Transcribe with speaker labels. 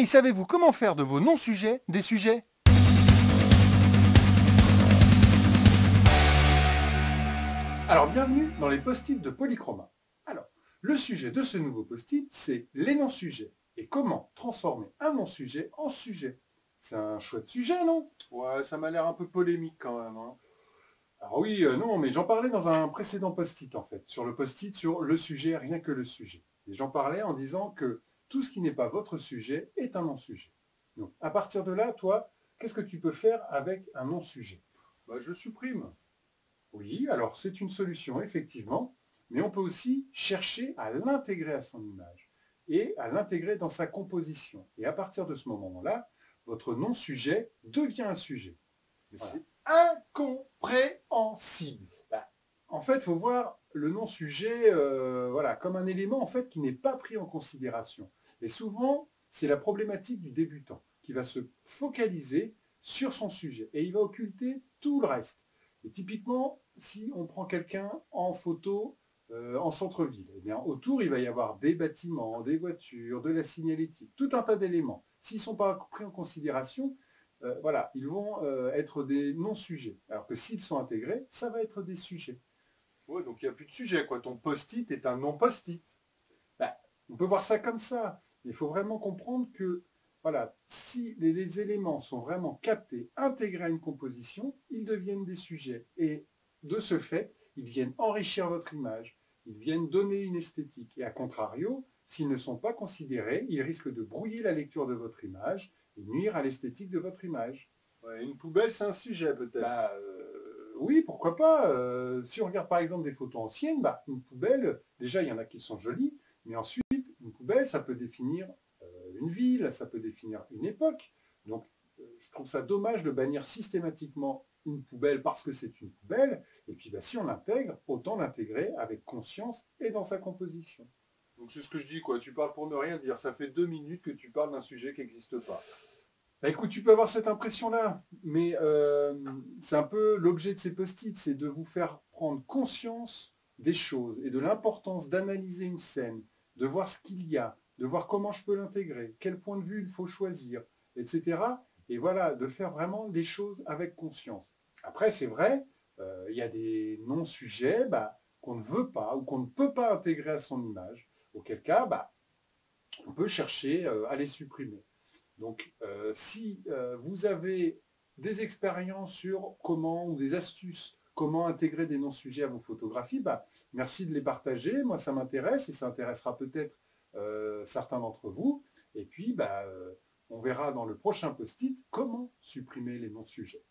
Speaker 1: Hey, savez-vous comment faire de vos non-sujets des sujets Alors, bienvenue dans les post-it de Polychroma. Alors, le sujet de ce nouveau post-it, c'est les non-sujets et comment transformer un non-sujet en sujet? C'est un chouette sujet, non? Ouais, ça m'a l'air un peu polémique quand même. Hein. Alors oui, euh, non, mais j'en parlais dans un précédent post-it en fait, sur le post-it sur le sujet, rien que le sujet. Et j'en parlais en disant que tout ce qui n'est pas votre sujet est un non-sujet. Donc, à partir de là, toi, qu'est-ce que tu peux faire avec un non-sujet? Bah, Je supprime. Oui, alors c'est une solution, effectivement, mais on peut aussi chercher à l'intégrer à son image et à l'intégrer dans sa composition. Et à partir de ce moment-là, votre non-sujet devient un sujet. Mais c'est incompréhensible. Bah, en fait, il faut voir le non-sujet euh, voilà, comme un élément en fait, qui n'est pas pris en considération. Et souvent, c'est la problématique du débutant qui va se focaliser sur son sujet et il va occulter tout le reste. Et typiquement, si on prend quelqu'un en photo euh, en centre-ville, eh bien autour, il va y avoir des bâtiments, des voitures, de la signalétique, tout un tas d'éléments. S'ils ne sont pas pris en considération, euh, voilà, ils vont euh, être des non-sujets. Alors que s'ils sont intégrés, ça va être des sujets. Oui, donc il n'y a plus de sujet, quoi. Ton post-it est un non-post-it. Ben, on peut voir ça comme ça. Il faut vraiment comprendre que voilà, si les, éléments sont vraiment captés, intégrés à une composition, ils deviennent des sujets. Et de ce fait, ils viennent enrichir votre image, ils viennent donner une esthétique. Et à contrario, s'ils ne sont pas considérés, ils risquent de brouiller la lecture de votre image et nuire à l'esthétique de votre image. une poubelle, c'est un sujet peut-être. Bah, euh, oui, pourquoi pas. Euh, si on regarde par exemple des photos anciennes, bah, une poubelle, déjà il y en a qui sont jolies, mais ensuite poubelle, ça peut définir euh, une ville, ça peut définir une époque. Donc, euh, je trouve ça dommage de bannir systématiquement une poubelle parce que c'est une poubelle. Et puis, bah, si on l'intègre, autant l'intégrer avec conscience et dans sa composition. Donc, c'est ce que je dis, quoi. Tu parles pour ne rien dire. Ça fait deux minutes que tu parles d'un sujet qui n'existe pas. Bah, écoute, tu peux avoir cette impression-là, mais euh, c'est un peu l'objet de ces post-it, c'est de vous faire prendre conscience des choses et de l'importance d'analyser une scène, de voir ce qu'il y a, de voir comment je peux l'intégrer, quel point de vue il faut choisir, etc. Et voilà, de faire vraiment les choses avec conscience. Après, c'est vrai, euh, il y a des non-sujets bah, qu'on ne veut pas ou qu'on ne peut pas intégrer à son image, auquel cas, bah, on peut chercher euh, à les supprimer. Donc, euh, si vous avez des expériences sur comment, ou des astuces, comment intégrer des non-sujets à vos photographies, bah, Merci de les partager. Moi, ça m'intéresse et ça intéressera peut-être euh, certains d'entre vous. Et puis, bah, euh, on verra dans le prochain post-it comment supprimer les noms de sujets.